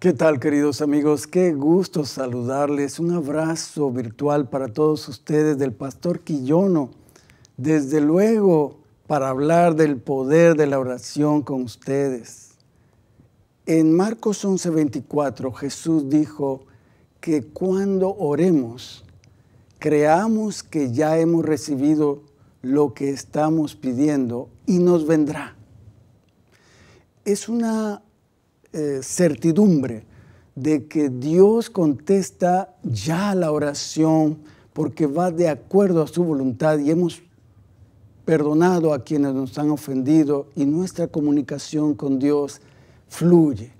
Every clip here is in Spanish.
¿Qué tal, queridos amigos? Qué gusto saludarles. Un abrazo virtual para todos ustedes del Pastor Quillono. Desde luego, para hablar del poder de la oración con ustedes. En Marcos 11:24, Jesús dijo que cuando oremos, creamos que ya hemos recibido lo que estamos pidiendo y nos vendrá. Es una eh, certidumbre de que Dios contesta ya la oración porque va de acuerdo a su voluntad y hemos perdonado a quienes nos han ofendido y nuestra comunicación con Dios fluye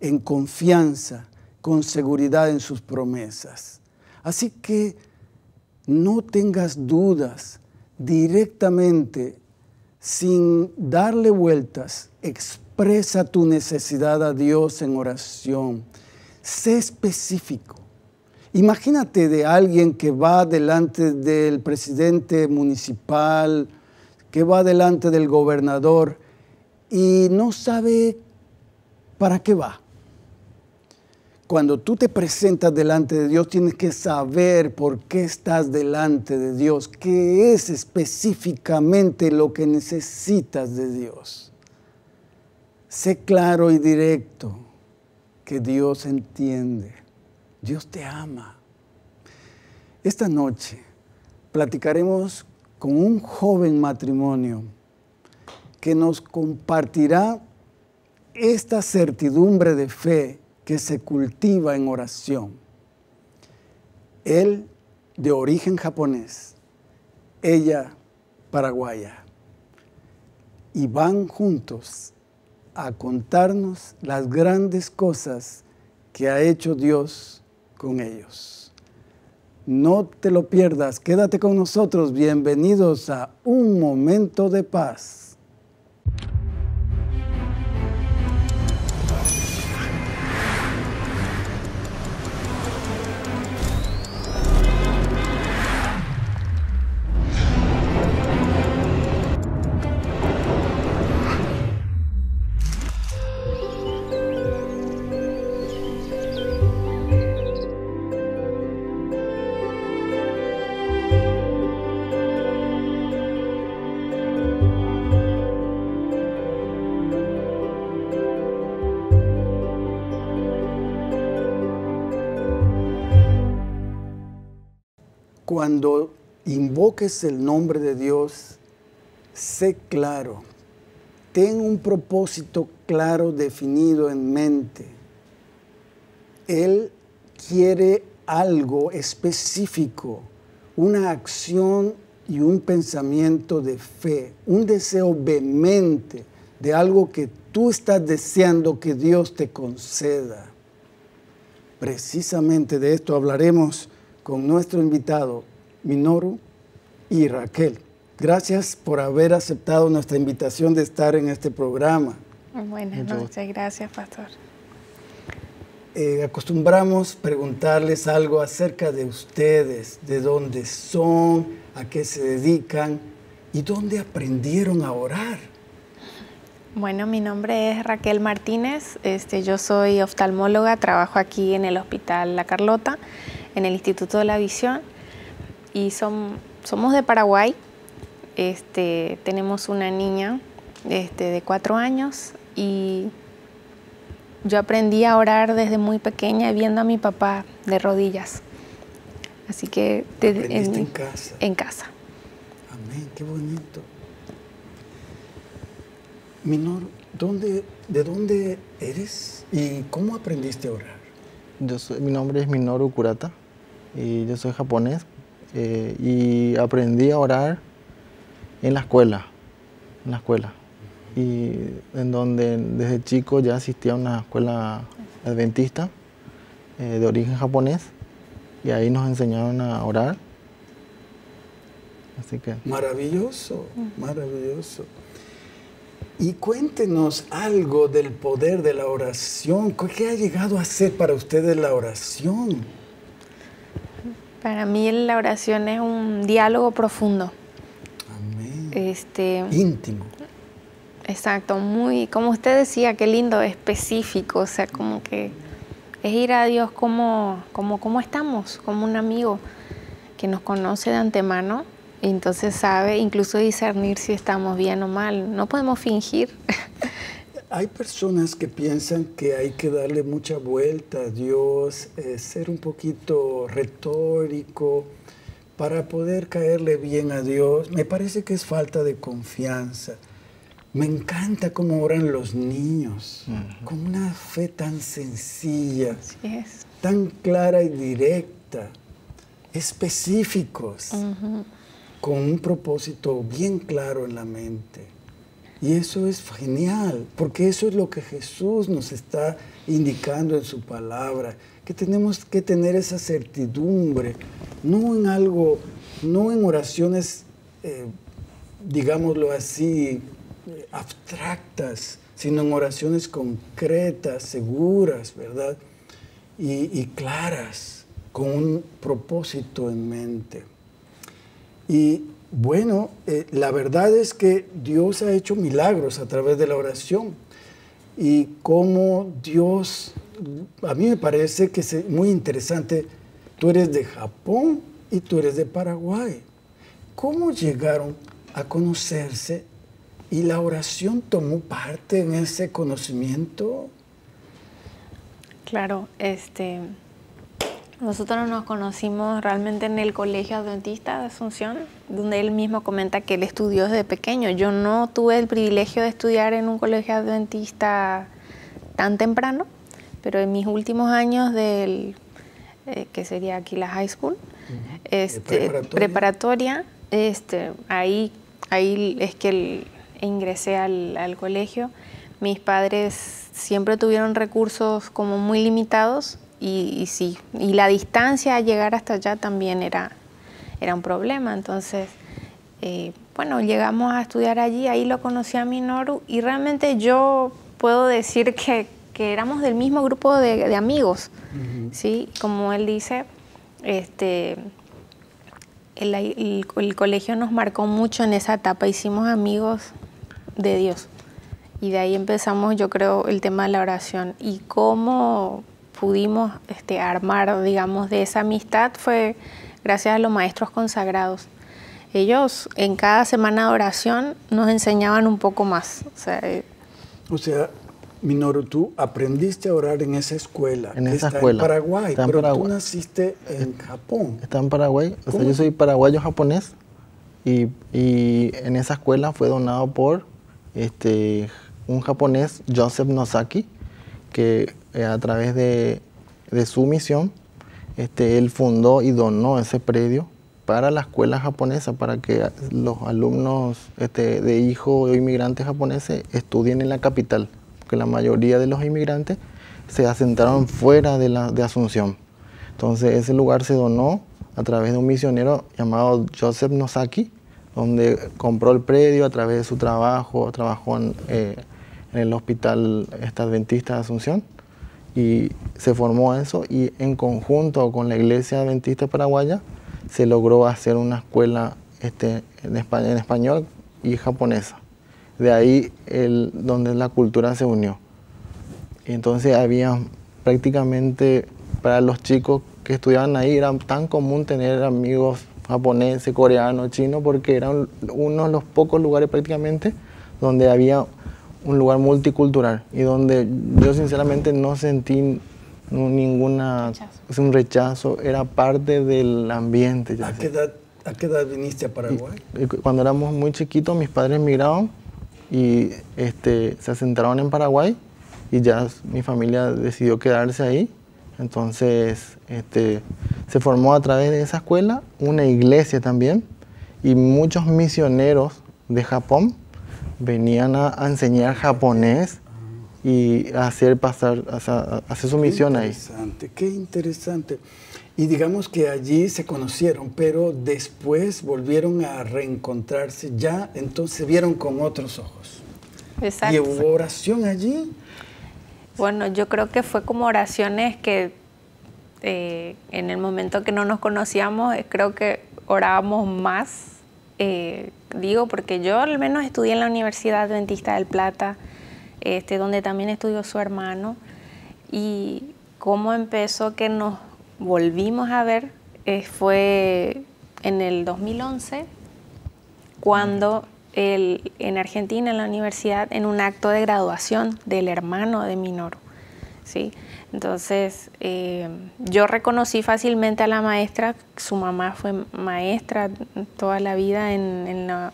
en confianza, con seguridad en sus promesas. Así que no tengas dudas directamente, sin darle vueltas, tu necesidad a Dios en oración. Sé específico. Imagínate de alguien que va delante del presidente municipal, que va delante del gobernador y no sabe para qué va. Cuando tú te presentas delante de Dios, tienes que saber por qué estás delante de Dios, qué es específicamente lo que necesitas de Dios. Sé claro y directo que Dios entiende. Dios te ama. Esta noche platicaremos con un joven matrimonio que nos compartirá esta certidumbre de fe que se cultiva en oración. Él de origen japonés, ella paraguaya. Y van juntos a contarnos las grandes cosas que ha hecho Dios con ellos. No te lo pierdas, quédate con nosotros, bienvenidos a Un Momento de Paz. Cuando invoques el nombre de Dios, sé claro, ten un propósito claro definido en mente. Él quiere algo específico, una acción y un pensamiento de fe, un deseo vehemente de algo que tú estás deseando que Dios te conceda. Precisamente de esto hablaremos con nuestro invitado Minoru y Raquel. Gracias por haber aceptado nuestra invitación de estar en este programa. Buenas noches, gracias, pastor. Eh, acostumbramos preguntarles algo acerca de ustedes, de dónde son, a qué se dedican y dónde aprendieron a orar. Bueno, mi nombre es Raquel Martínez, este, yo soy oftalmóloga, trabajo aquí en el Hospital La Carlota en el Instituto de la Visión y somos de Paraguay. Este, tenemos una niña este, de cuatro años y yo aprendí a orar desde muy pequeña viendo a mi papá de rodillas. Así que en, en, casa. En casa. Amén, qué bonito. Minor, ¿dónde, ¿de dónde eres y cómo aprendiste a orar? Yo soy, mi nombre es Minoru Kurata y yo soy japonés eh, y aprendí a orar en la escuela, en la escuela. Y en donde desde chico ya asistía a una escuela adventista eh, de origen japonés y ahí nos enseñaron a orar. Así que... Maravilloso, maravilloso. Y cuéntenos algo del poder de la oración. ¿Qué ha llegado a ser para ustedes la oración? Para mí la oración es un diálogo profundo. Amén. Este, Íntimo. Exacto, muy, como usted decía, qué lindo, específico, o sea, como que es ir a Dios como, como, como estamos, como un amigo que nos conoce de antemano y entonces sabe incluso discernir si estamos bien o mal. No podemos fingir. Hay personas que piensan que hay que darle mucha vuelta a Dios, eh, ser un poquito retórico para poder caerle bien a Dios. Me parece que es falta de confianza. Me encanta cómo oran los niños, con una fe tan sencilla, tan clara y directa, específicos, con un propósito bien claro en la mente. Y eso es genial, porque eso es lo que Jesús nos está indicando en su palabra, que tenemos que tener esa certidumbre, no en algo, no en oraciones, eh, digámoslo así, abstractas, sino en oraciones concretas, seguras, ¿verdad? Y, claras, con un propósito en mente. Y bueno, eh, la verdad es que Dios ha hecho milagros a través de la oración. Y cómo Dios, a mí me parece que es muy interesante, tú eres de Japón y tú eres de Paraguay. ¿Cómo llegaron a conocerse ¿Y la oración tomó parte en ese conocimiento? Claro, este, nosotros nos conocimos realmente en el Colegio Adventista de Asunción, donde él mismo comenta que él estudió desde pequeño. Yo no tuve el privilegio de estudiar en un colegio adventista tan temprano, pero en mis últimos años del, eh, que sería aquí la high school, este, preparatoria, este, ahí, ahí es que el, ingresé al, colegio, mis padres siempre tuvieron recursos como muy limitados y, sí, y la distancia a llegar hasta allá también era, era un problema. Entonces, eh, bueno, llegamos a estudiar allí, ahí lo conocí a Minoru y realmente yo puedo decir que, éramos del mismo grupo de, amigos, ¿sí? Como él dice, este, el, el, colegio nos marcó mucho en esa etapa, hicimos amigos de Dios. Y de ahí empezamos, yo creo, el tema de la oración. Y cómo pudimos este, armar, digamos, de esa amistad fue gracias a los maestros consagrados. Ellos en cada semana de oración nos enseñaban un poco más. O sea, eh, Minoru, tú aprendiste a orar en esa escuela. En esa escuela. En Paraguay, pero tú naciste en Japón. Está en Paraguay. O sea, yo soy paraguayo japonés y, y en esa escuela fue donado por este, un japonés, Joseph Nosaki, que eh, a través de, su misión, este, él fundó y donó ese predio para la escuela japonesa, para que los alumnos este, de hijos de inmigrantes japoneses estudien en la capital, porque la mayoría de los inmigrantes se asentaron fuera de, la, de Asunción. Entonces ese lugar se donó a través de un misionero llamado Joseph Nosaki, donde compró el predio a través de su trabajo, trabajó en, eh, el hospital adventista de Asunción y se formó eso y en conjunto con la iglesia adventista paraguaya se logró hacer una escuela este, en, en español y japonesa. De ahí el, donde la cultura se unió. Entonces había prácticamente para los chicos que estudiaban ahí era tan común tener amigos japonés, coreano, chino, porque eran uno de los pocos lugares prácticamente donde había un lugar multicultural y donde yo sinceramente no sentí ninguna un rechazo, era parte del ambiente. ¿A qué, edad, ¿A qué edad viniste a Paraguay? cuando éramos muy chiquitos, mis padres emigraron y este, se asentaron en Paraguay y ya mi familia decidió quedarse ahí entonces, este, se formó a través de esa escuela una iglesia también y muchos misioneros de Japón venían a, enseñar japonés y a hacer pasar, a, hacer su misión ahí. Qué interesante, qué interesante. Y digamos que allí se conocieron, pero después volvieron a reencontrarse ya, entonces se vieron con otros ojos. Exacto. ¿Y hubo oración allí? Bueno, yo creo que fue como oraciones que eh, en el momento que no nos conocíamos, eh, creo que orábamos más. Eh, digo, porque yo al menos estudié en la Universidad Adventista del Plata, este, donde también estudió su hermano. Y cómo empezó que nos volvimos a ver eh, fue en el 2011, cuando en Argentina, en la universidad, en un acto de graduación del hermano de Minoru. ¿sí? Entonces, eh, yo reconocí fácilmente a la maestra, su mamá fue maestra toda la vida en,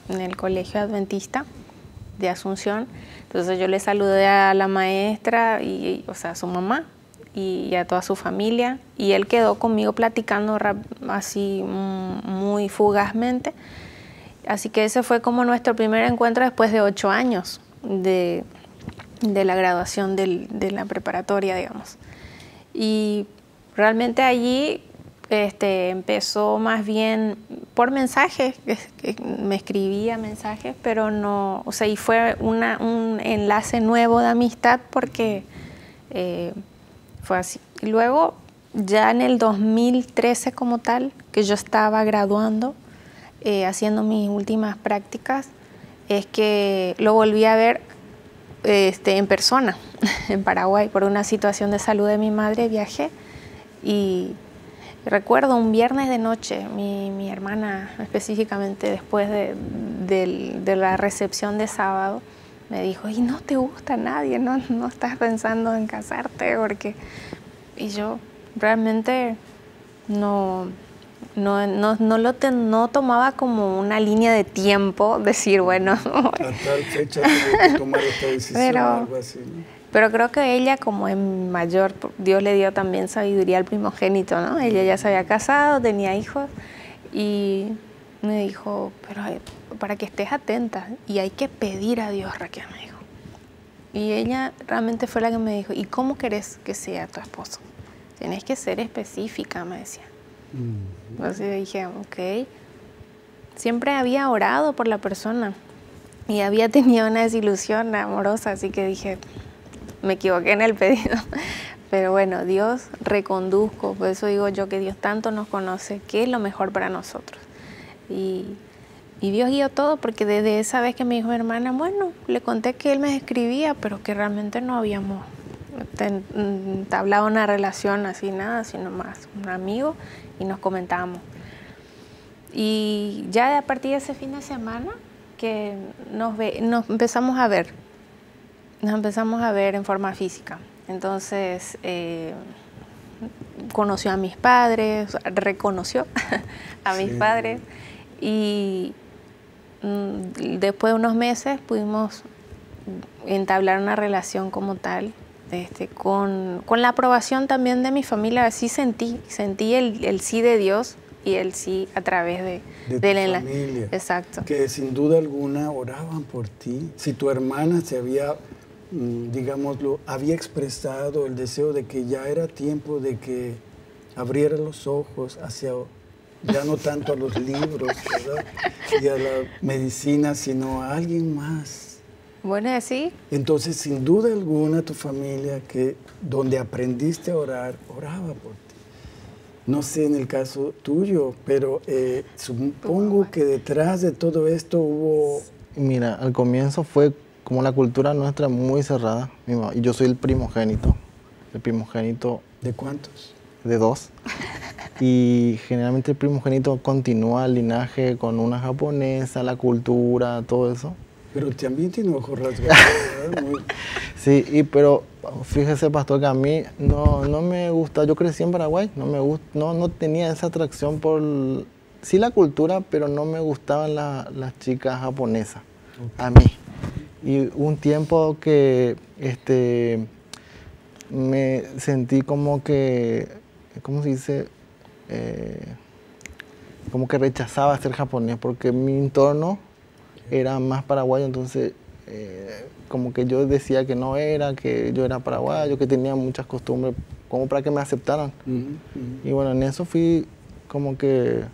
el colegio adventista de Asunción. Entonces yo le saludé a la maestra, y, o sea, a su mamá y, a toda su familia. Y él quedó conmigo platicando así muy fugazmente. Así que ese fue como nuestro primer encuentro después de ocho años de, la graduación de la preparatoria, digamos. Y realmente allí este, empezó más bien por mensajes, me escribía mensajes, pero no, o sea, y fue un enlace nuevo de amistad porque eh, fue así. Y luego, ya en el 2013 como tal, que yo estaba graduando, eh, haciendo mis últimas prácticas, es que lo volví a ver este, en persona en Paraguay por una situación de salud de mi madre, viajé y recuerdo un viernes de noche, mi, hermana específicamente después de, la recepción de sábado, me dijo, y no te gusta nadie, no, no estás pensando en casarte, porque... Y yo realmente no, no, no, no lo no tomaba como una línea de tiempo, decir, bueno... A tal fecha que tomar esta decisión, pero, algo así. Pero creo que ella, como es mayor, Dios le dio también sabiduría al primogénito, ¿no? Ella ya se había casado, tenía hijos y me dijo, pero para que estés atenta y hay que pedir a Dios, Raquel, me dijo. Y ella realmente fue la que me dijo, ¿y cómo querés que sea tu esposo? Tienes que ser específica, me decía. Entonces dije, ok. Siempre había orado por la persona y había tenido una desilusión amorosa, así que dije, me equivoqué en el pedido. Pero bueno, Dios reconduzco, por eso digo yo que Dios tanto nos conoce, que es lo mejor para nosotros. Y, y Dios guió todo, porque desde esa vez que me dijo mi hermana, bueno, le conté que él me escribía, pero que realmente no habíamos entablado una relación así, nada, sino más un amigo y nos comentábamos. Y ya a partir de ese fin de semana que nos, ve, nos empezamos a ver, nos empezamos a ver en forma física. Entonces eh, conoció a mis padres, reconoció a mis padres y mm, después de unos meses pudimos entablar una relación como tal este, con, la aprobación también de mi familia, así sentí, sentí el, sí de Dios y el sí a través de, de, la familia. Exacto. Que sin duda alguna oraban por ti. Si tu hermana se había, mm, digámoslo, había expresado el deseo de que ya era tiempo de que abriera los ojos hacia ya no tanto a los libros y a la medicina, sino a alguien más bueno, así. Entonces, sin duda alguna, tu familia, que donde aprendiste a orar, oraba por ti. No sé en el caso tuyo, pero eh, supongo que detrás de todo esto hubo... Mira, al comienzo fue como la cultura nuestra muy cerrada. Y yo soy el primogénito. El primogénito... ¿De cuántos? De dos. Y generalmente el primogénito continúa el linaje con una japonesa, la cultura, todo eso. Pero también tiene ojos rasgados. sí, y, pero fíjese, pastor, que a mí no, no me gusta. Yo crecí en Paraguay, no, me gusta, no, no tenía esa atracción por. Sí, la cultura, pero no me gustaban las chicas japonesas. A mí. Y un tiempo que este, me sentí como que. ¿Cómo se dice? Eh, como que rechazaba ser japonés, porque mi entorno era más paraguayo, entonces eh, como que yo decía que no era, que yo era paraguayo, que tenía muchas costumbres, como para que me aceptaran. Y bueno, en eso fui como que...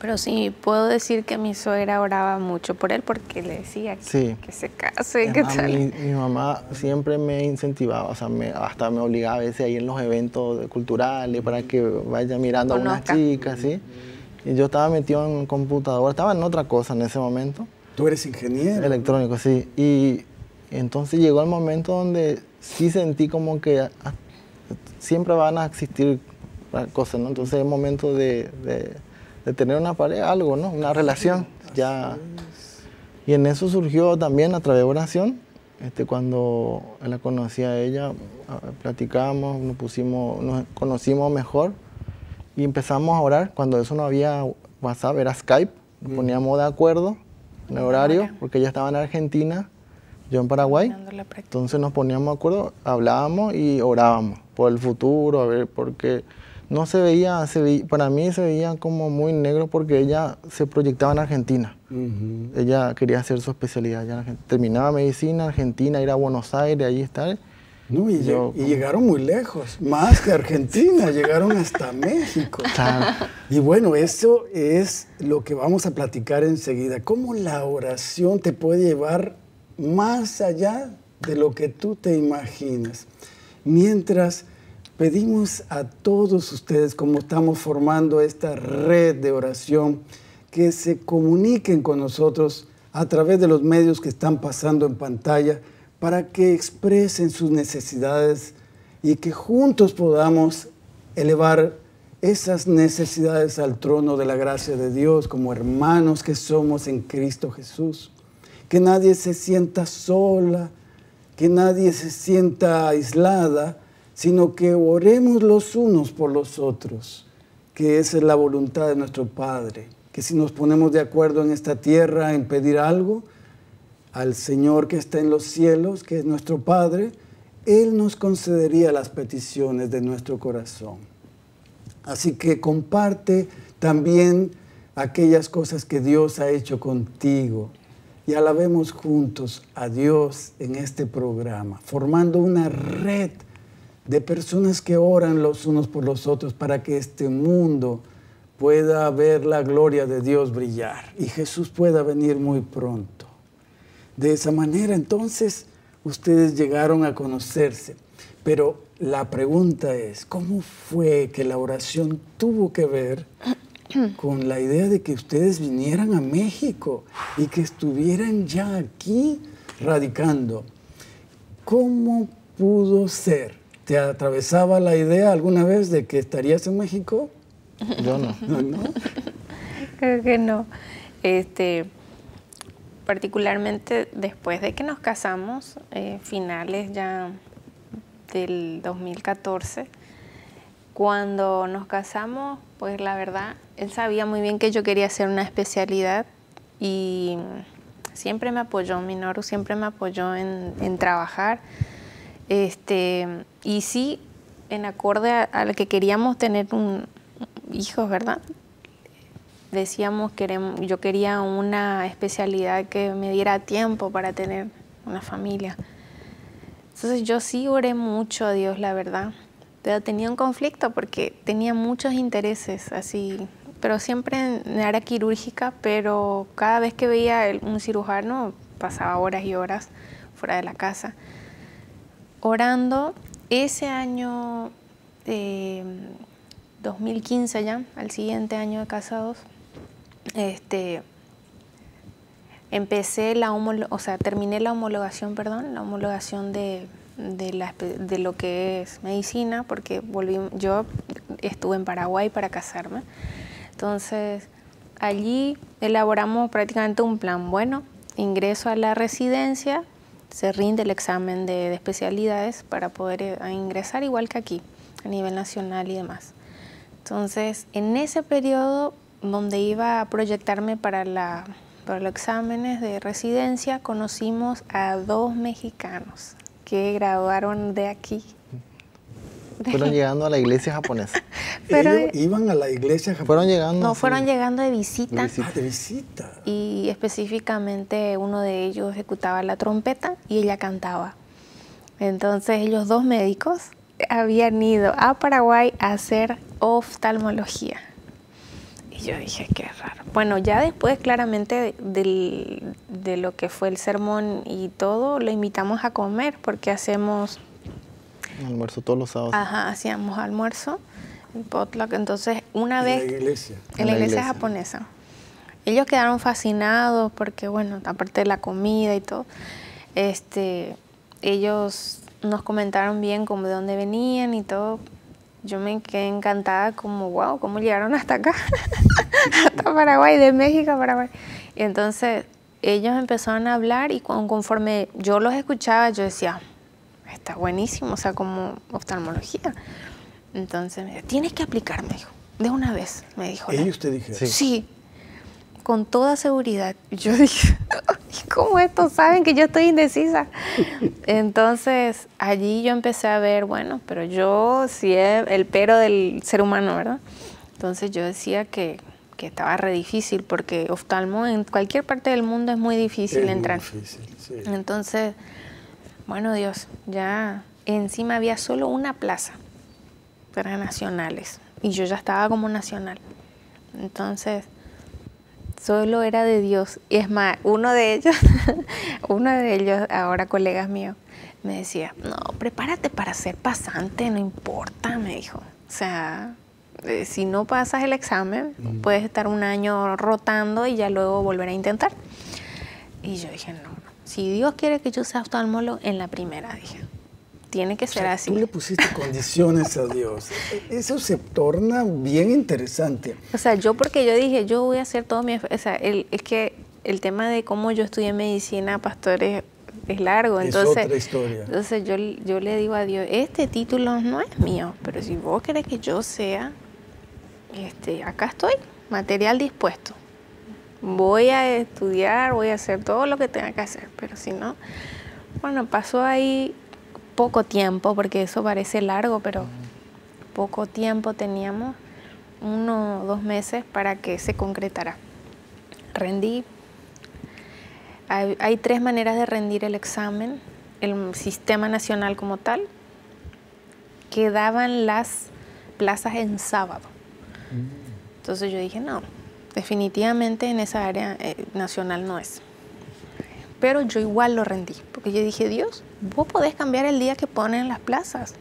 Pero sí, puedo decir que mi suegra oraba mucho por él porque le decía que, se case, que tal. Mi, mamá siempre me incentivaba, o sea, me, hasta me obligaba a veces a ir en los eventos culturales para que vaya mirando a unas chicas, ¿sí? Y yo estaba metido en computadora, estaba en otra cosa en ese momento. Tú eres ingeniero. Electrónico, sí. Y entonces llegó el momento donde sí sentí como que siempre van a existir cosas, ¿no? Entonces es momento de, de, tener una pareja, algo, ¿no? Una relación. Ya. Y en eso surgió también a través de oración. Este, cuando la conocí a ella, platicamos, nos pusimos, nos conocimos mejor y empezamos a orar. Cuando eso no había WhatsApp, era Skype, nos poníamos de acuerdo en el horario, porque ella estaba en Argentina, yo en Paraguay. Entonces nos poníamos de acuerdo, hablábamos y orábamos por el futuro, a ver, porque no se veía, se para mí se veía como muy negro porque ella se proyectaba en Argentina. Ella quería hacer su especialidad. Ya terminaba medicina, Argentina, ir a Buenos Aires, ahí estar. No, y, llegaron muy lejos, más que Argentina, llegaron hasta México. Y bueno, eso es lo que vamos a platicar enseguida. Cómo la oración te puede llevar más allá de lo que tú te imaginas. Mientras pedimos a todos ustedes, como estamos formando esta red de oración, que se comuniquen con nosotros a través de los medios que están pasando en pantalla para que expresen sus necesidades y que juntos podamos elevar esas necesidades al trono de la gracia de Dios como hermanos que somos en Cristo Jesús. Que nadie se sienta sola, que nadie se sienta aislada, sino que oremos los unos por los otros, que esa es la voluntad de nuestro Padre, que si nos ponemos de acuerdo en esta tierra en pedir algo al Señor que está en los cielos, que es nuestro Padre, Él nos concedería las peticiones de nuestro corazón. Así que comparte también aquellas cosas que Dios ha hecho contigo y alabemos juntos a Dios en este programa, formando una red de personas que oran los unos por los otros para que este mundo pueda ver la gloria de Dios brillar y Jesús pueda venir muy pronto. De esa manera entonces ustedes llegaron a conocerse. Pero la pregunta es, ¿cómo fue que la oración tuvo que ver con la idea de que ustedes vinieran a México y que estuvieran ya aquí radicando? ¿Cómo pudo ser? ¿Te atravesaba la idea alguna vez de que estarías en México? Yo no. ¿No? Creo que no. Este, particularmente después de que nos casamos, eh, finales ya del 2014, cuando nos casamos, pues la verdad, él sabía muy bien que yo quería hacer una especialidad y siempre me apoyó, Minoru siempre me apoyó en, trabajar este, y sí, en acorde a, lo que queríamos tener un, hijos, ¿verdad? Decíamos que yo quería una especialidad que me diera tiempo para tener una familia. Entonces yo sí oré mucho a Dios, la verdad. Pero tenía un conflicto porque tenía muchos intereses, así, pero siempre en área quirúrgica, pero cada vez que veía un cirujano pasaba horas y horas fuera de la casa orando ese año 2015 eh, ya, al siguiente año de casados, este, empecé la o sea, terminé la homologación, perdón, la homologación de, de, lo que es medicina, porque volví, yo estuve en Paraguay para casarme. Entonces, allí elaboramos prácticamente un plan. Bueno, ingreso a la residencia, se rinde el examen de, especialidades para poder eh, ingresar igual que aquí, a nivel nacional y demás. Entonces, en ese periodo donde iba a proyectarme para, la, para los exámenes de residencia, conocimos a dos mexicanos que graduaron de aquí fueron llegando a la iglesia japonesa. Pero, iban a la iglesia japonesa. Fueron llegando. No, fueron llegando de visita. Ah, de visita. Y específicamente uno de ellos ejecutaba la trompeta y ella cantaba. Entonces ellos dos médicos habían ido a Paraguay a hacer oftalmología. Y yo dije, qué raro. Bueno, ya después claramente de lo que fue el sermón y todo, lo invitamos a comer porque hacemos Almuerzo todos los sábados. Ajá, hacíamos almuerzo, potluck. Entonces, una vez... En la iglesia. En, la, iglesia, japonesa. Ellos quedaron fascinados porque, bueno, aparte de la comida y todo, este, ellos nos comentaron bien como de dónde venían y todo. Yo me quedé encantada como, wow, ¿cómo llegaron hasta acá? hasta Paraguay, de México a Paraguay. Y entonces ellos empezaron a hablar y conforme yo los escuchaba, yo decía, está buenísimo, o sea, como oftalmología. Entonces me dijo, tienes que aplicar, me dijo, de una vez, me dijo. ¿Ellos te dijeron? Sí. Con toda seguridad. Yo dije, ¿cómo estos saben que yo estoy indecisa? Entonces allí yo empecé a ver, bueno, pero yo sí es el pero del ser humano, ¿verdad? Entonces yo decía que, que estaba re difícil porque oftalmo en cualquier parte del mundo es muy difícil Es muy entrar. difícil, sí. Entonces, bueno, Dios, ya encima había solo una plaza para nacionales y yo ya estaba como nacional. Entonces, solo era de Dios. Y es más, uno de ellos, uno de ellos, ahora colegas míos, me decía, no, prepárate para ser pasante, no importa, me dijo. O sea, eh, si no pasas el examen, puedes estar un año rotando y ya luego volver a intentar. Y yo dije, no, no. si Dios quiere que yo sea oftalmólogo, en la primera, dije, tiene que O ser sea, así. Tú le pusiste condiciones a Dios. E- Eso se torna bien interesante. O sea, yo porque yo dije, yo voy a hacer todo mi... O sea, el- es que el tema de cómo yo estudié medicina, pastores, es largo. Es Entonces, otra historia. entonces yo, yo le digo a Dios, este título no es mío, pero si vos querés que yo sea, este, acá estoy, material dispuesto. Voy a estudiar, voy a hacer todo lo que tenga que hacer, pero si no, bueno, pasó ahí poco tiempo, porque eso parece largo, pero poco tiempo teníamos, uno o dos meses para que se concretara. Rendí. Hay, hay tres maneras de rendir el examen, el sistema nacional como tal, quedaban las plazas en sábado. Entonces yo dije, no, definitivamente en esa área eh, nacional no es. Pero yo igual lo rendí, porque yo dije, Dios, vos podés cambiar el día que ponen las plazas.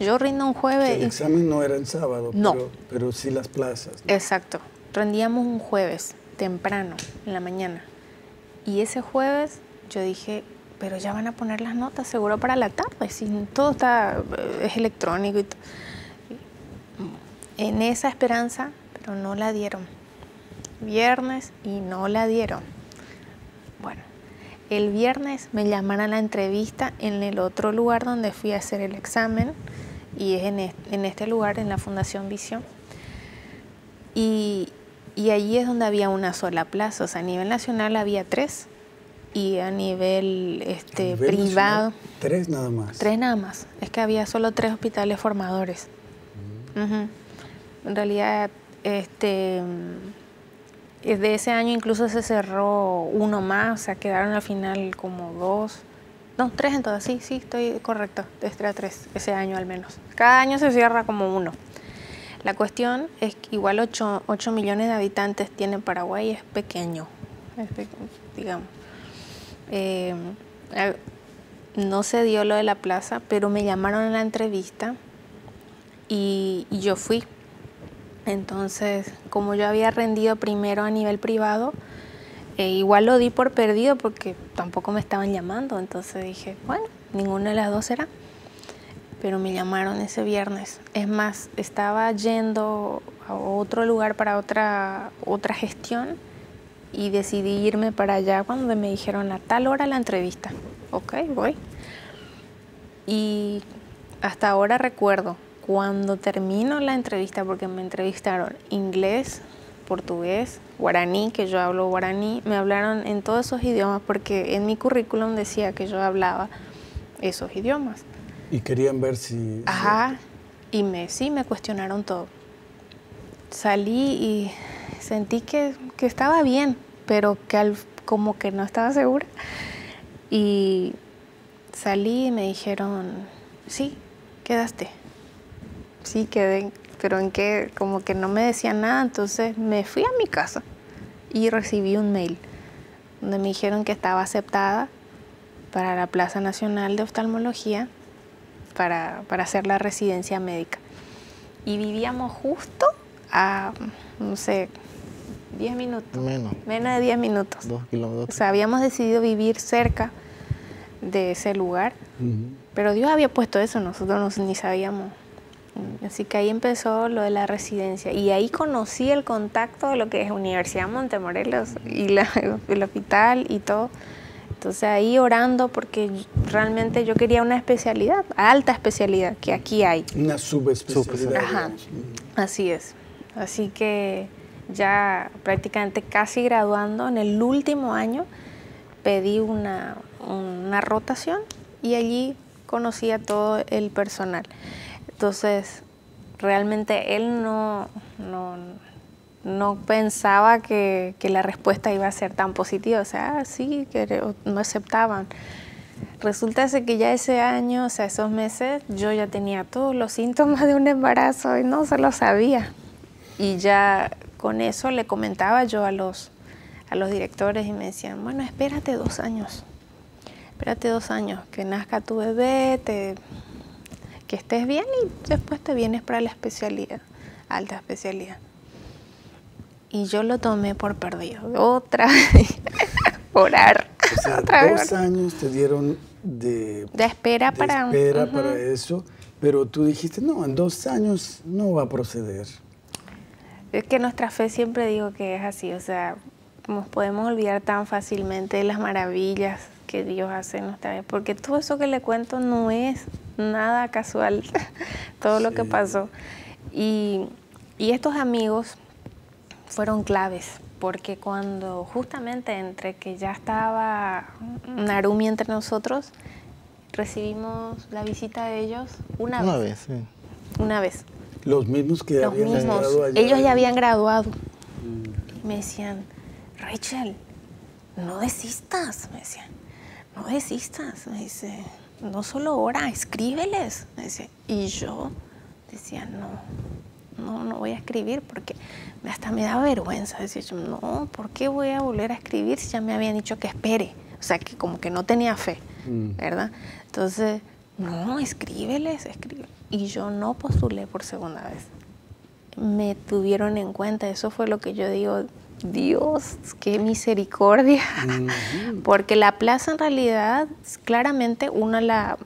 Yo rindo un jueves. el y- examen no era en sábado, No. pero, pero sí las plazas. ¿no? Exacto. Rendíamos un jueves, temprano, en la mañana. Y ese jueves yo dije, pero ya van a poner las notas seguro para la tarde, si todo está, eh, es electrónico y En esa esperanza, pero no la dieron. Viernes y no la dieron. Bueno, el viernes me llamaron a la entrevista en el otro lugar donde fui a hacer el examen y es en es- en este lugar, en la Fundación Visión. Y, y allí es donde había una sola plaza, o sea, a nivel nacional había tres y a nivel, A este, nivel privado nacional, tres nada más. tres nada más. Es que había solo tres hospitales formadores. Ujú. En realidad, este, mm, de ese año incluso se cerró uno más, o sea, quedaron al final como dos. No, tres en todas, sí, sí, estoy correcto, era tres, ese año al menos. Cada año se cierra como uno. La cuestión es que igual 8, millones de habitantes tiene Paraguay, es pequeño, es pe- digamos. Eh, eh, no se dio lo de la plaza, pero me llamaron a la entrevista y yo fui. Entonces, como yo había rendido primero a nivel privado, eh, igual lo di por perdido porque tampoco me estaban llamando. Entonces dije, bueno, ninguna de las dos será. Pero me llamaron ese viernes. Es más, estaba yendo a otro lugar para otra, otra gestión y decidí irme para allá cuando me dijeron a tal hora la entrevista. Ok, voy. Y hasta ahora recuerdo cuando termino la entrevista, porque me entrevistaron inglés, portugués, guaraní, que yo hablo guaraní, me hablaron en todos esos idiomas porque en mi currículum decía que yo hablaba esos idiomas. Y querían ver si... Ajá, y me, sí, me cuestionaron todo. Salí y sentí que, que estaba bien, pero que al- como que no estaba segura. Y salí y me dijeron, sí, quedaste. Sí, quedé, pero en qué, como que no me decían nada, entonces me fui a mi casa y recibí un mail donde me dijeron que estaba aceptada para la Plaza Nacional de Oftalmología para, para hacer la residencia médica. Y vivíamos justo a, no sé, 10 minutos. Menos, Menos de 10 minutos. dos O kilómetros. sea, habíamos decidido vivir cerca de ese lugar Ujú. Pero Dios había puesto eso, nosotros no, ni sabíamos. Así que ahí empezó lo de la residencia y ahí conocí el contacto de lo que es Universidad Montemorelos y la, el hospital y todo. Entonces ahí orando porque realmente yo quería una especialidad, alta especialidad, que aquí hay. Una subespecialidad. Ajá, así es. Así que ya prácticamente casi graduando, en el último año pedí una, una rotación y allí conocí a todo el personal. Entonces, realmente él no, no, pensaba que, la respuesta iba a ser tan positiva. O sea, sí, que no aceptaban. Resulta que ya ese año, o sea, esos meses, yo ya tenía todos los síntomas de un embarazo y no se lo sabía. Y ya con eso le comentaba yo a los, a los directores y me decían, bueno, espérate dos años, espérate dos años, que nazca tu bebé, te, que estés bien y después te vienes para la especialidad, alta especialidad. Y yo lo tomé por perdido, otra vez, orar. O sea, dos años te dieron de, de espera, para, espera para eso, pero tú dijiste, no, en dos años no va a proceder. Es que nuestra fe siempre digo que es así, o sea, nos podemos olvidar tan fácilmente de las maravillas que Dios hace en nuestra vida, porque todo eso que le cuento no es nada casual, todo lo que pasó. Y, estos amigos fueron claves, porque cuando justamente entre que ya estaba Narumi entre nosotros, recibimos la visita de ellos una, una vez. sí. Una vez. Los mismos que Los habían mismos. Graduado Ellos ya habían graduado. Mm. Me decían, Rachel, no desistas, me decían no desistas, me dice, no solo ahora, escríbeles. Y yo decía, no, no, no voy a escribir porque hasta me da vergüenza. Decía yo, no, ¿por qué voy a volver a escribir si ya me habían dicho que espere? O sea, que como que no tenía fe, mm. ¿verdad? Entonces, no, escríbeles, escríbeles. Y yo no postulé por segunda vez. Me tuvieron en cuenta, eso fue lo que yo digo, Dios, qué misericordia. Porque la plaza en realidad, claramente uno la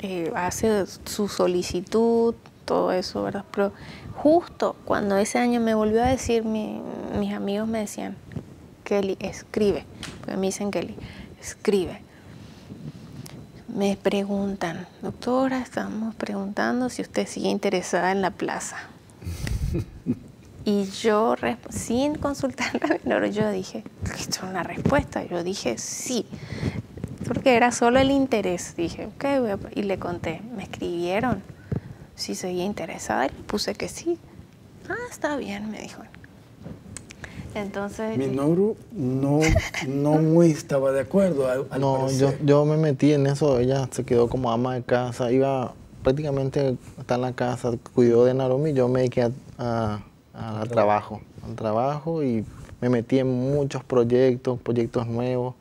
eh, hace su solicitud, todo eso, ¿verdad? Pero justo cuando ese año me volvió a decir, mis amigos me decían, Kelly, escribe. Porque me dicen, Kelly, escribe. Me preguntan, doctora, estamos preguntando si usted sigue interesada en la plaza. Y yo, sin consultar a menor, yo dije, esto es una respuesta. Yo dije, sí, porque era solo el interés. Dije, ok, y le conté, me escribieron si seguía interesada y puse que sí. Ah, está bien, me dijo. Entonces... Minoru no, no muy estaba de acuerdo. no, yo, yo me metí en eso, ella se quedó como ama de casa, iba prácticamente está en la casa, cuidó de Narumi, yo me dediqué a al trabajo, al trabajo y me metí en muchos proyectos, proyectos nuevos.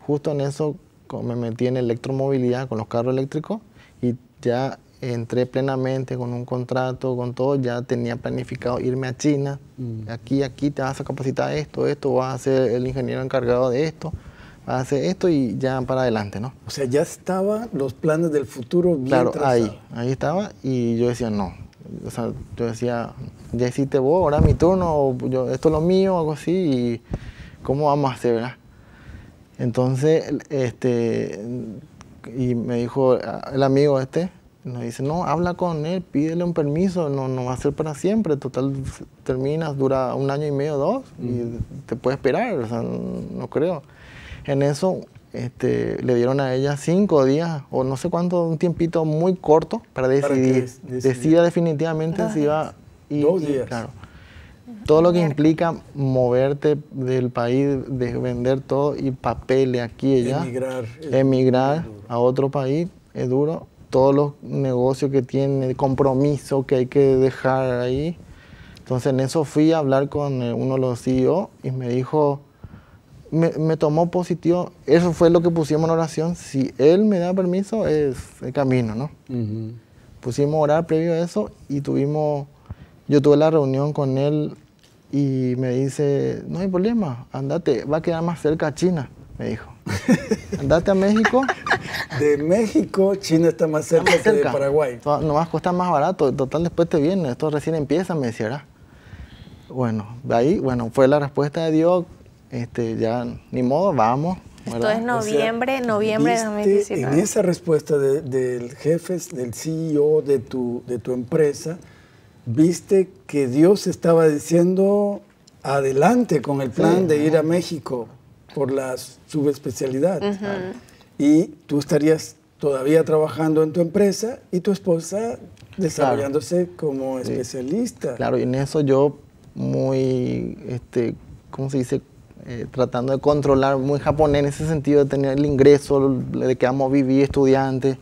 Justo en eso me metí en electromovilidad con los carros eléctricos y ya entré plenamente con un contrato, con todo, ya tenía planificado irme a China, mm. aquí, aquí te vas a capacitar esto, esto, vas a ser el ingeniero encargado de esto, vas a hacer esto y ya para adelante, ¿no? O sea, ya estaban los planes del futuro bien Claro, ahí, ahí estaba y yo decía, no, o sea, yo decía, ya hiciste vos, ahora mi turno, o yo, esto es lo mío, algo así, y cómo vamos a hacer, ¿verdad? Entonces, este, y me dijo el amigo este, nos dice, no, habla con él, pídele un permiso, no, no va a ser para siempre, total, terminas, dura un año y medio, dos, y te puede esperar, o sea, no creo. En eso, este, le dieron a ella cinco días o no sé cuánto, un tiempito muy corto para decidir. Decida definitivamente si iba. Y, Dos días. claro. Todo lo que implica moverte del país, de vender todo y papeles aquí y allá. Emigrar. Emigrar a otro país es duro. Todos los negocios que tiene, compromiso que hay que dejar ahí. Entonces en eso fui a hablar con eh, uno de los CEO y me dijo, me, tomó positivo. Eso fue lo que pusimos en oración. Si Él me da permiso, es el camino, ¿no? Pusimos orar previo a eso y tuvimos, yo tuve la reunión con Él y me dice, no hay problema, andate, va a quedar más cerca a China, me dijo. Andate a México. De México, China está más cerca, que de Paraguay. Nomás cuesta más barato. Total, después te viene. Esto recién empieza, me decía. Bueno, de ahí, bueno, fue la respuesta de Dios. Este, ya, ni modo, vamos. Esto es noviembre, noviembre de 2019. En esa respuesta del jefe, del CEO de tu, de tu empresa, viste que Dios estaba diciendo adelante con el plan de ir a México por la subespecialidad. Y tú estarías todavía trabajando en tu empresa y tu esposa desarrollándose como especialista. Claro, y en eso yo muy, este, ¿cómo se dice? Eh, tratando de controlar, muy japonés en ese sentido, de tener el ingreso, de que vamos a vivir estudiantes.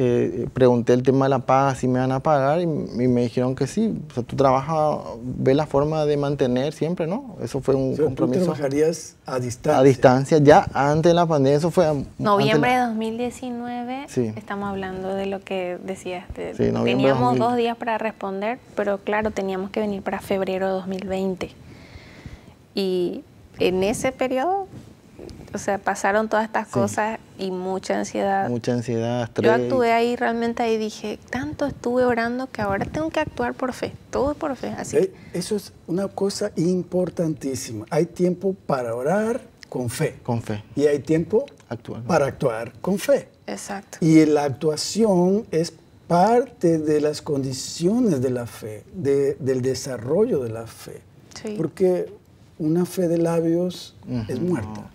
Eh, pregunté el tema de la paga, si me van a pagar, y, me dijeron que sí. O sea, tú trabajas, ves la forma de mantener siempre, ¿no? Eso fue un compromiso. ¿Tú trabajarías a distancia? A distancia, ya antes de la pandemia, eso fue... Noviembre de 2019, sí. estamos hablando de lo que decías. teníamos dos días para responder, pero claro, teníamos que venir para febrero de 2020. Y en ese periodo, o sea, pasaron todas estas cosas y mucha ansiedad. Mucha ansiedad, estrés. Yo actué ahí realmente ahí dije, tanto estuve orando que ahora tengo que actuar por fe, todo por fe. Así. Eh, eso es una cosa importantísima. Hay tiempo para orar con fe. Con fe. Y hay tiempo para actuar con fe. Exacto. Y la actuación es parte de las condiciones de la fe, del desarrollo de la fe. Sí. Porque una fe de labios es muerta.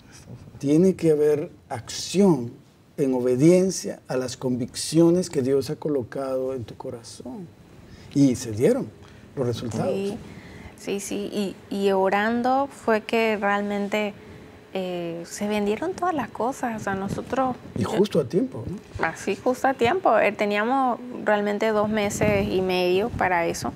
Tiene que haber acción en obediencia a las convicciones que Dios ha colocado en tu corazón. Y se dieron los resultados. Sí, sí, Y, orando fue que realmente eh, se vendieron todas las cosas. O sea, nosotros... Y justo a tiempo, ¿no? Así, justo a tiempo. Eh, teníamos realmente dos meses y medio para eso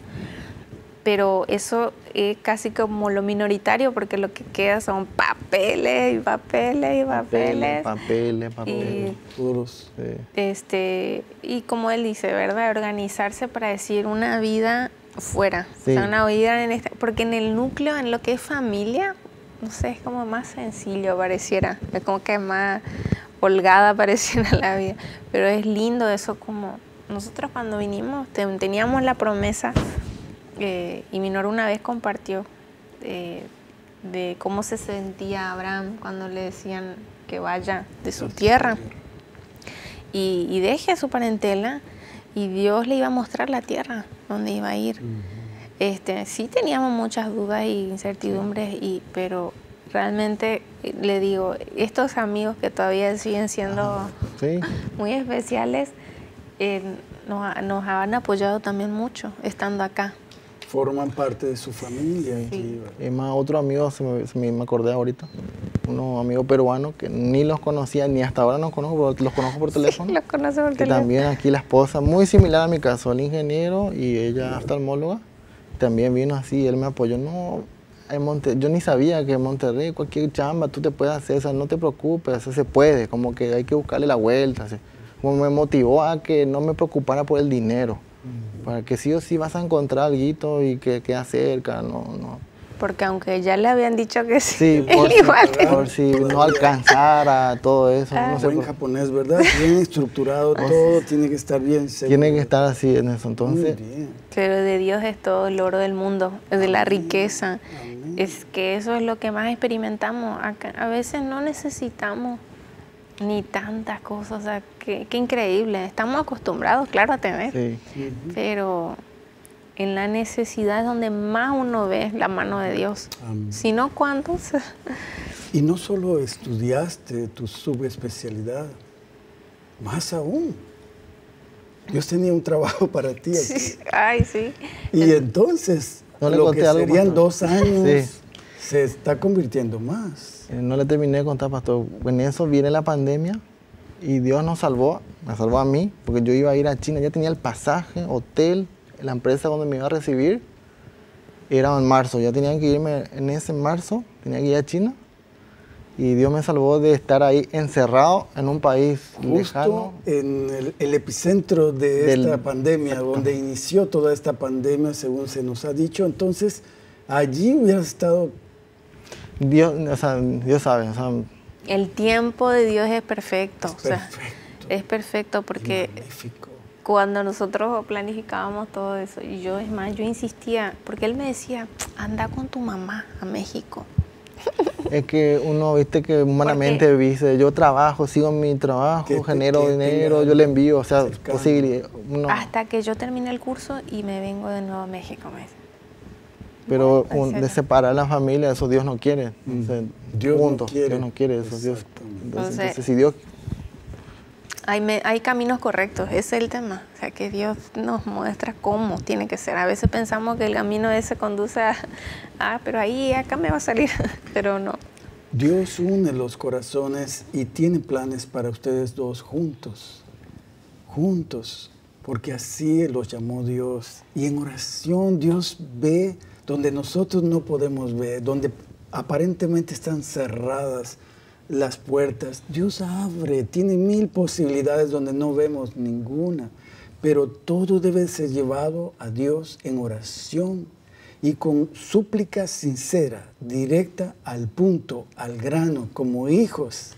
pero eso es casi como lo minoritario porque lo que queda son papeles y papeles y papeles. Papeles, papeles, puros. Este, y como él dice, ¿verdad? Organizarse para decir una vida fuera. O sea, una vida en esta, porque en el núcleo, en lo que es familia, no sé, es como más sencillo pareciera, es como que es más holgada pareciera la vida, pero es lindo eso como nosotros cuando vinimos teníamos la promesa eh, y Minor una vez compartió eh, de cómo se sentía Abraham cuando le decían que vaya de su tierra. Y, deje a su parentela y Dios le iba a mostrar la tierra donde iba a ir. este, sí teníamos muchas dudas e incertidumbres, y, pero realmente eh, le digo, estos amigos que todavía siguen siendo muy especiales, nos, nos han apoyado también mucho estando acá forman parte de su familia. Y más otro amigo, se me, me, acordé ahorita, unos amigos peruanos que ni los conocía, ni hasta ahora los conozco, los conozco por teléfono. los conozco por teléfono. También aquí la esposa, muy similar a mi caso, el ingeniero y ella oftalmóloga, también vino así, él me apoyó, no, en Monte, yo ni sabía que en Monterrey cualquier chamba tú te puedes hacer, o sea, no te preocupes, eso se puede, como que hay que buscarle la vuelta, así. como me motivó a que no me preocupara por el dinero para que sí o sí vas a encontrar algo y que queda cerca, no, no. Porque aunque ya le habían dicho que sí, por, si, por si no alcanzara todo eso. Ah. No sé en japonés, ¿verdad? Bien estructurado todo, tiene que estar bien seguro. Tiene que estar así en eso, entonces. Pero de Dios es todo el oro del mundo, es de la riqueza. Es que eso es lo que más experimentamos. a veces no necesitamos ni tantas cosas, o sea, qué, increíble. Estamos acostumbrados, claro, a tener, pero en la necesidad es donde más uno ve la mano de Dios. Si no, ¿cuántos? y no solo estudiaste tu subespecialidad, más aún. Dios tenía un trabajo para ti aquí. Ay, sí. Y entonces, lo que serían dos años, se está convirtiendo más. Eh, no le terminé de contar, pastor. En eso viene la pandemia y Dios nos salvó, me salvó a mí, porque yo iba a ir a China, ya tenía el pasaje, hotel, la empresa donde me iba a recibir. Era en marzo, ya tenía que irme en ese marzo, tenía que ir a China. Y Dios me salvó de estar ahí encerrado en un país Justo en el, epicentro de esta pandemia, donde inició toda esta pandemia, según se nos ha dicho. Entonces, allí hubieras estado Dios, o sea, Dios sabe, o sea, El tiempo de Dios es perfecto. Es o sea, perfecto. es perfecto porque cuando nosotros planificábamos todo eso, y yo, es más, yo insistía, porque él me decía, anda con tu mamá a México. Es que uno, viste, que humanamente dice, yo trabajo, sigo mi trabajo, genero que dinero, yo le envío, o sea, posibilidad. uno- Hasta que yo termine el curso y me vengo de nuevo a México. me dice. Pero un- de separar la familia, eso Dios no quiere. O sea, Dios no punto, quiere. Dios no quiere eso. Dios. Entonces- entonces, si Dios Hay, me- hay caminos correctos, ese es el tema. O sea, que Dios nos muestra cómo tiene que ser. A veces pensamos que el camino ese conduce a, ah, pero ahí, acá me va a salir, pero no. Dios une los corazones y tiene planes para ustedes dos juntos, juntos, porque así los llamó Dios. Y en oración Dios ve donde nosotros no podemos ver, donde aparentemente están cerradas las puertas. Dios abre, tiene mil posibilidades donde no vemos ninguna, pero todo debe ser llevado a Dios en oración y con súplica sincera, directa al punto, al grano, como hijos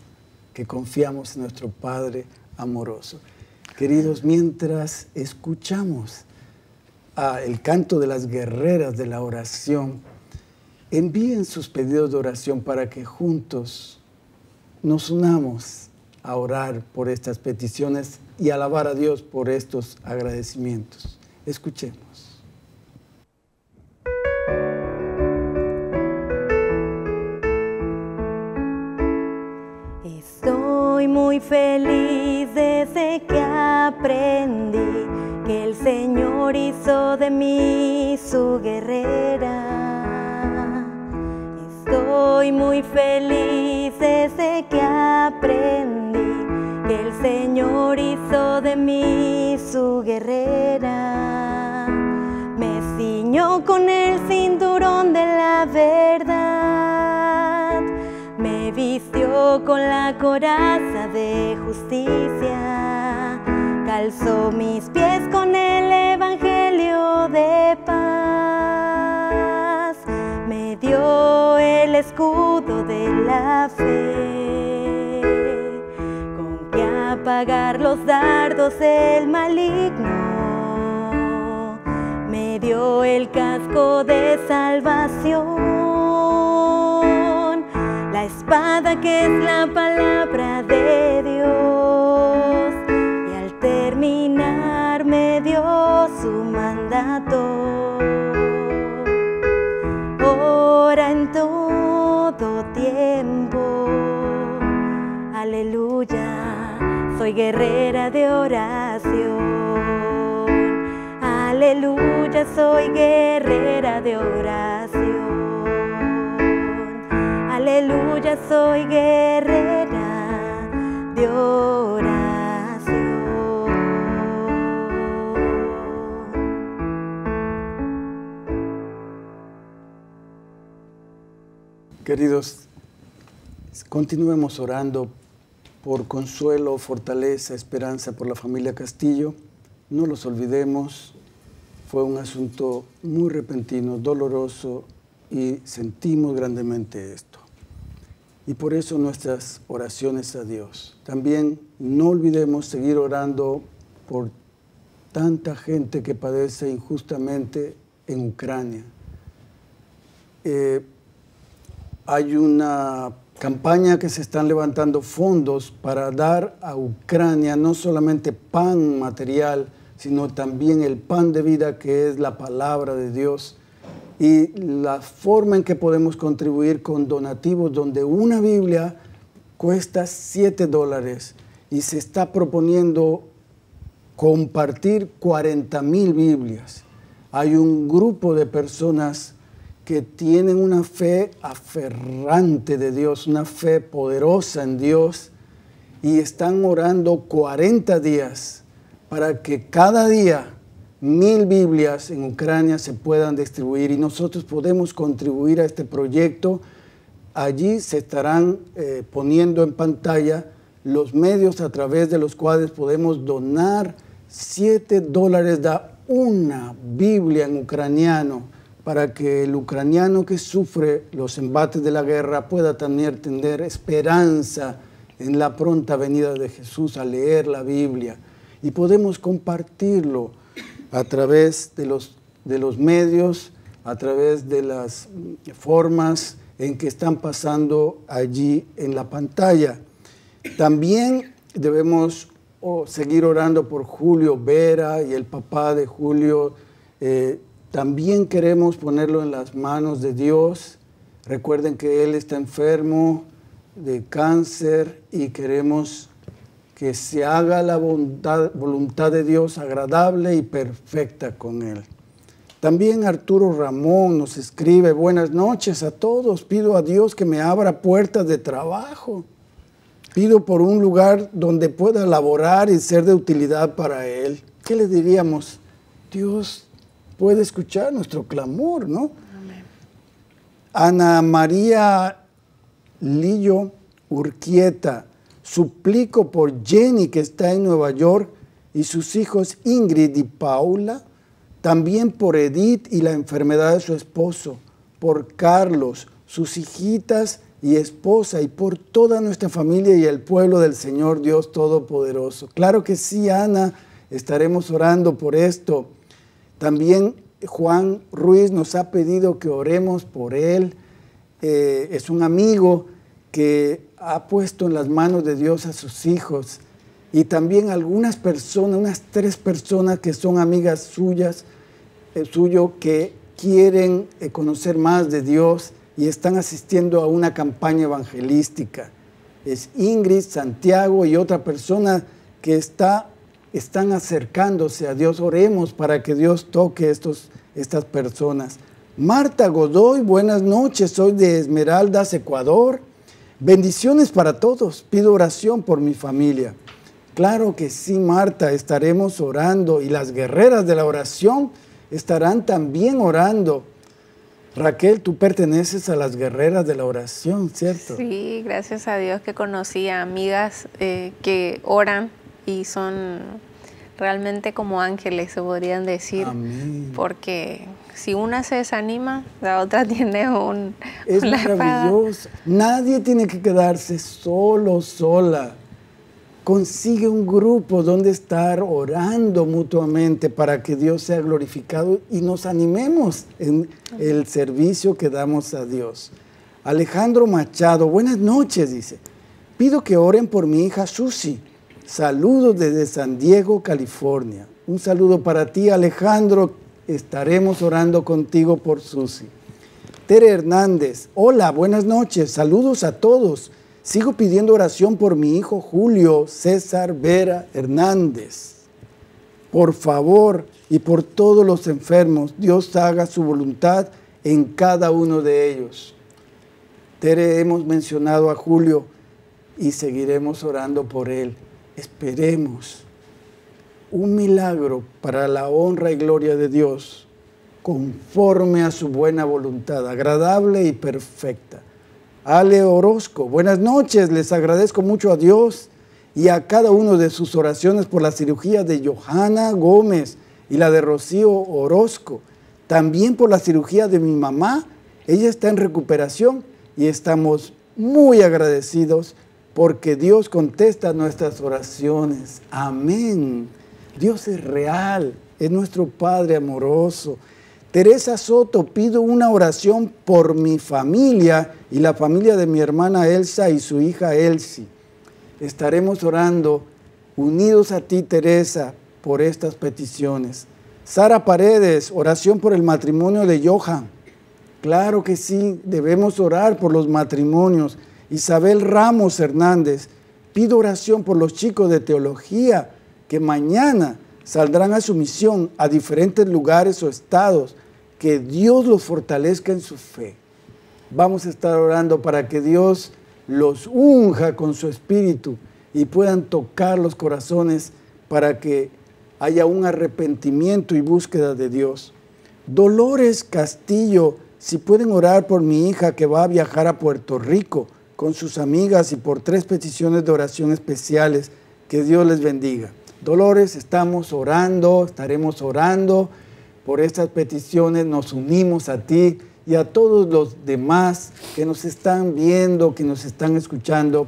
que confiamos en nuestro Padre amoroso. Queridos, mientras escuchamos el canto de las guerreras de la oración, envíen sus pedidos de oración para que juntos nos unamos a orar por estas peticiones y alabar a Dios por estos agradecimientos. Escuchemos. Estoy muy feliz desde que aprendí que el Señor hizo de mí su guerrera. Estoy muy feliz desde que aprendí que el Señor hizo de mí su guerrera. Me ciñó con el cinturón de la verdad. Me vistió con la coraza de justicia. Calzó mis pies con el evangelio de paz. Me dio el escudo de la fe. Con que apagar los dardos del maligno me dio el casco de salvación, la espada que es la palabra de Dios, soy guerrera de oración. Aleluya, soy guerrera de oración. Aleluya, soy guerrera de oración. Queridos, continuemos orando por consuelo, fortaleza, esperanza por la familia Castillo. No los olvidemos, fue un asunto muy repentino, doloroso y sentimos grandemente esto. Y por eso nuestras oraciones a Dios. También no olvidemos seguir orando por tanta gente que padece injustamente en Ucrania. Eh, hay una campaña que se están levantando fondos para dar a Ucrania no solamente pan material, sino también el pan de vida que es la palabra de Dios y la forma en que podemos contribuir con donativos donde una Biblia cuesta 7 dólares y se está proponiendo compartir 40 mil Biblias. Hay un grupo de personas que tienen una fe aferrante de Dios, una fe poderosa en Dios y están orando 40 días para que cada día mil Biblias en Ucrania se puedan distribuir y nosotros podemos contribuir a este proyecto. Allí se estarán eh, poniendo en pantalla los medios a través de los cuales podemos donar 7 dólares da una Biblia en ucraniano para que el ucraniano que sufre los embates de la guerra pueda también tener esperanza en la pronta venida de Jesús a leer la Biblia. Y podemos compartirlo a través de los, de los medios, a través de las formas en que están pasando allí en la pantalla. También debemos seguir orando por Julio Vera y el papá de Julio. Eh, también queremos ponerlo en las manos de Dios. Recuerden que él está enfermo de cáncer y queremos que se haga la voluntad de Dios agradable y perfecta con él. También Arturo Ramón nos escribe, buenas noches a todos, pido a Dios que me abra puertas de trabajo. Pido por un lugar donde pueda laborar y ser de utilidad para Él. ¿Qué le diríamos? Dios puede escuchar nuestro clamor, ¿no? Ana María Lillo Urquieta, suplico por Jenny que está en Nueva York y sus hijos Ingrid y Paula, también por Edith y la enfermedad de su esposo, por Carlos, sus hijitas y esposa y por toda nuestra familia y el pueblo del Señor Dios Todopoderoso. Claro que sí, Ana, estaremos orando por esto. También Juan Ruiz nos ha pedido que oremos por él. Eh, es un amigo que ha puesto en las manos de Dios a sus hijos y también algunas personas, unas tres personas que son amigas suyas, eh, suyo, que quieren eh, conocer más de Dios y están asistiendo a una campaña evangelística. Es Ingrid, Santiago y otra persona que está, están acercándose a Dios. Oremos para que Dios toque estos, estas personas. Marta Godoy, buenas noches, soy de Esmeraldas, Ecuador. Bendiciones para todos. Pido oración por mi familia. Claro que sí, Marta, estaremos orando y las guerreras de la oración estarán también orando. Raquel, tú perteneces a las guerreras de la oración, ¿cierto? Sí, gracias a Dios que conocí a amigas eh, que oran y son realmente como ángeles, se podrían decir. Amén. Porque si una se desanima, la otra tiene un... Es maravilloso. Nadie tiene que quedarse solo, sola. Consigue un grupo donde estar orando mutuamente para que Dios sea glorificado y nos animemos en el servicio que damos a Dios. Alejandro Machado, buenas noches, dice. Pido que oren por mi hija Susi. Saludos desde San Diego, California. Un saludo para ti, Alejandro estaremos orando contigo por Susi. Tere Hernández, hola, buenas noches, saludos a todos. Sigo pidiendo oración por mi hijo Julio César Vera Hernández. Por favor, y por todos los enfermos, Dios haga su voluntad en cada uno de ellos. Tere, hemos mencionado a Julio y seguiremos orando por él. Esperemos un milagro para la honra y gloria de Dios, conforme a su buena voluntad, agradable y perfecta. Ale Orozco, buenas noches, les agradezco mucho a Dios y a cada uno de sus oraciones por la cirugía de Johanna Gómez y la de Rocío Orozco, también por la cirugía de mi mamá. Ella está en recuperación y estamos muy agradecidos porque Dios contesta nuestras oraciones. Amén. Dios es real, es nuestro Padre amoroso. Teresa Soto, pido una oración por mi familia y la familia de mi hermana Elsa y su hija Elsie. Estaremos orando unidos a ti, Teresa, por estas peticiones. Sara Paredes, oración por el matrimonio de Johan. Claro que sí, debemos orar por los matrimonios. Isabel Ramos Hernández, pido oración por los chicos de teología que mañana saldrán a su misión a diferentes lugares o estados, que Dios los fortalezca en su fe. Vamos a estar orando para que Dios los unja con su espíritu y puedan tocar los corazones para que haya un arrepentimiento y búsqueda de Dios. Dolores Castillo, si pueden orar por mi hija que va a viajar a Puerto Rico con sus amigas y por tres peticiones de oración especiales, que Dios les bendiga. Dolores, estamos orando, estaremos orando por estas peticiones nos unimos a ti y a todos los demás que nos están viendo, que nos están escuchando.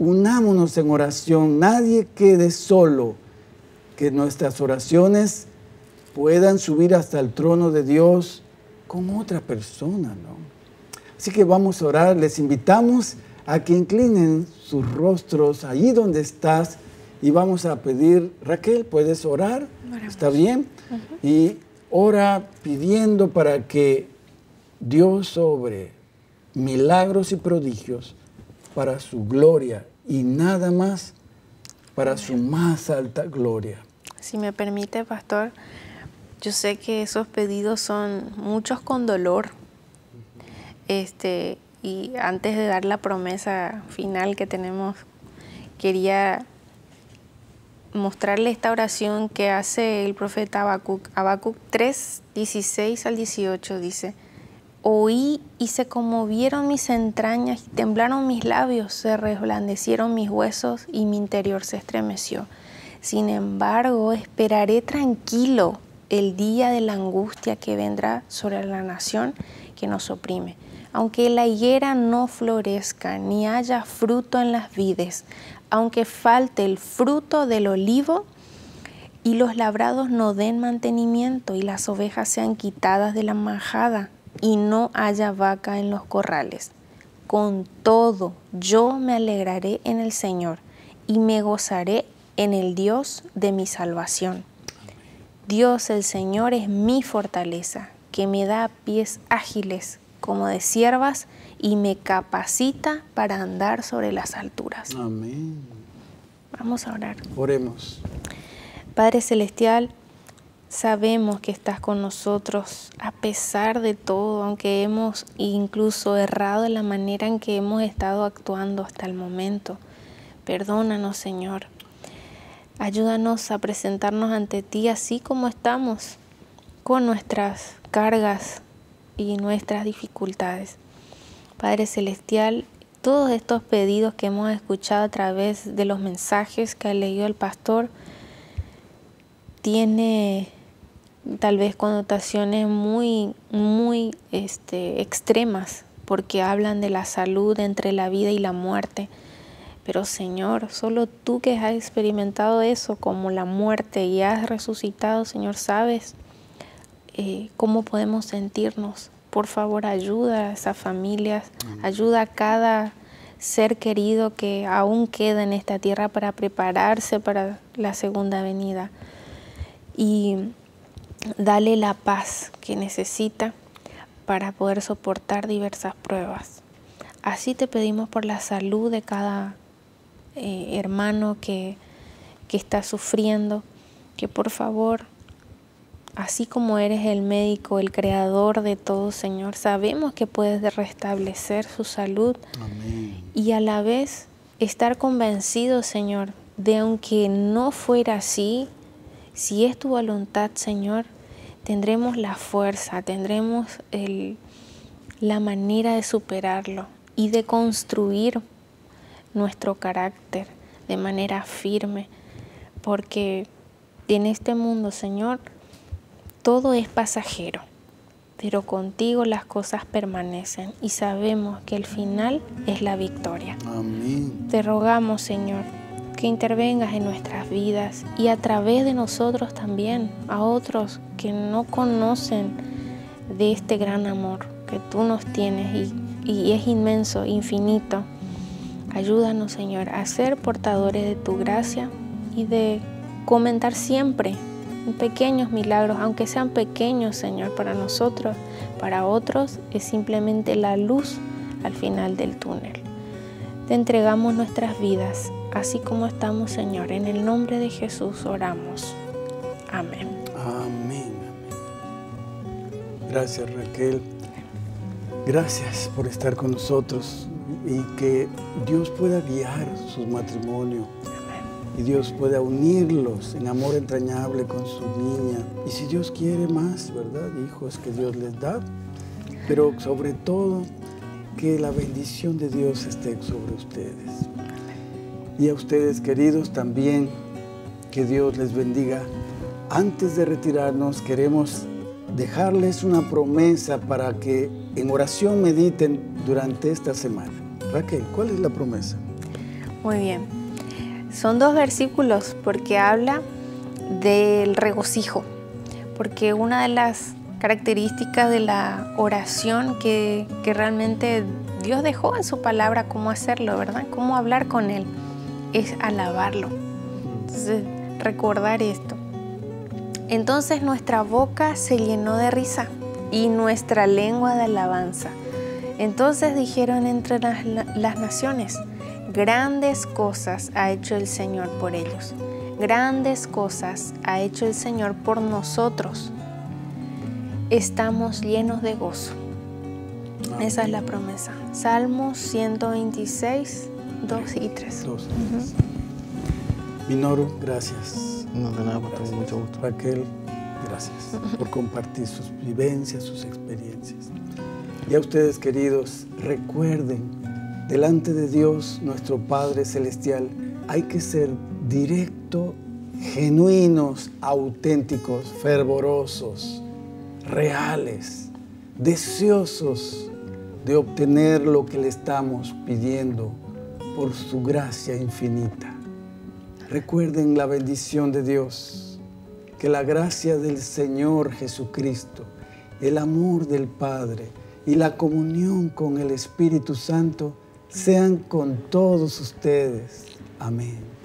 Unámonos en oración, nadie quede solo, que nuestras oraciones puedan subir hasta el trono de Dios con otra persona, ¿no? Así que vamos a orar, les invitamos a que inclinen sus rostros allí donde estás y vamos a pedir, Raquel, ¿puedes orar? ¿Está bien? Y ora pidiendo para que Dios sobre milagros y prodigios para su gloria y nada más para su más alta gloria. Si me permite, pastor, yo sé que esos pedidos son muchos con dolor. Este, y antes de dar la promesa final que tenemos, quería mostrarle esta oración que hace el profeta Habacuc. Habacuc 3, 16 al 18 dice, Oí y se conmovieron mis entrañas temblaron mis labios, se resplandecieron mis huesos y mi interior se estremeció. Sin embargo, esperaré tranquilo el día de la angustia que vendrá sobre la nación que nos oprime. Aunque la higuera no florezca ni haya fruto en las vides, aunque falte el fruto del olivo y los labrados no den mantenimiento y las ovejas sean quitadas de la majada, y no haya vaca en los corrales. Con todo, yo me alegraré en el Señor y me gozaré en el Dios de mi salvación. Dios el Señor es mi fortaleza, que me da pies ágiles como de siervas y me capacita para andar sobre las alturas. Amén. Vamos a orar. Oremos. Padre Celestial, Sabemos que estás con nosotros a pesar de todo, aunque hemos incluso errado en la manera en que hemos estado actuando hasta el momento. Perdónanos, Señor. Ayúdanos a presentarnos ante ti así como estamos, con nuestras cargas y nuestras dificultades. Padre Celestial, todos estos pedidos que hemos escuchado a través de los mensajes que ha leído el pastor, tiene tal vez connotaciones muy, muy este, extremas, porque hablan de la salud entre la vida y la muerte. Pero Señor, solo tú que has experimentado eso como la muerte y has resucitado, Señor, sabes eh, cómo podemos sentirnos. Por favor, ayuda a esas familias, ayuda a cada ser querido que aún queda en esta tierra para prepararse para la segunda venida. Y Dale la paz que necesita para poder soportar diversas pruebas. Así te pedimos por la salud de cada eh, hermano que, que está sufriendo, que por favor, así como eres el médico, el creador de todo, Señor, sabemos que puedes restablecer su salud. Y a la vez estar convencido, Señor, de aunque no fuera así, si es tu voluntad, Señor, tendremos la fuerza, tendremos la manera de superarlo y de construir nuestro carácter de manera firme, porque en este mundo, Señor, todo es pasajero, pero contigo las cosas permanecen y sabemos que el final es la victoria. Amén. Te rogamos, Señor, que intervengas en nuestras vidas y a través de nosotros también a otros que no conocen de este gran amor que tú nos tienes y, y es inmenso, infinito. Ayúdanos, Señor, a ser portadores de tu gracia y de comentar siempre pequeños milagros, aunque sean pequeños, Señor, para nosotros, para otros es simplemente la luz al final del túnel. Te entregamos nuestras vidas así como estamos, Señor. En el nombre de Jesús oramos. Amén. Amén. Gracias Raquel. Gracias por estar con nosotros y que Dios pueda guiar su matrimonio. Y Dios pueda unirlos en amor entrañable con su niña. Y si Dios quiere más, ¿verdad? Hijos que Dios les da. Pero sobre todo, que la bendición de Dios esté sobre ustedes. Y a ustedes queridos también, que Dios les bendiga. Antes de retirarnos, queremos dejarles una promesa para que en oración mediten durante esta semana. Raquel, ¿cuál es la promesa? Muy bien. Son dos versículos porque habla del regocijo, porque una de las características de la oración que, realmente Dios dejó en su palabra cómo hacerlo, ¿verdad? Cómo hablar con Él, es alabarlo. Entonces, recordar esto. Entonces nuestra boca se llenó de risa y nuestra lengua de alabanza. Entonces dijeron entre las, naciones, grandes cosas ha hecho el Señor por ellos. Grandes cosas ha hecho el Señor por nosotros. Estamos llenos de gozo. Esa es la promesa. Salmos 126, 2 y 3. Minoru, gracias. No, de nada, por mucho gusto. Raquel, gracias por compartir sus vivencias, sus experiencias. Y a ustedes, queridos, recuerden, delante de Dios, nuestro Padre Celestial, hay que ser directo, genuinos, auténticos, fervorosos, reales, deseosos de obtener lo que le estamos pidiendo por su gracia infinita. Recuerden la bendición de Dios, que la gracia del Señor Jesucristo, el amor del Padre y la comunión con el Espíritu Santo sean con todos ustedes. Amén.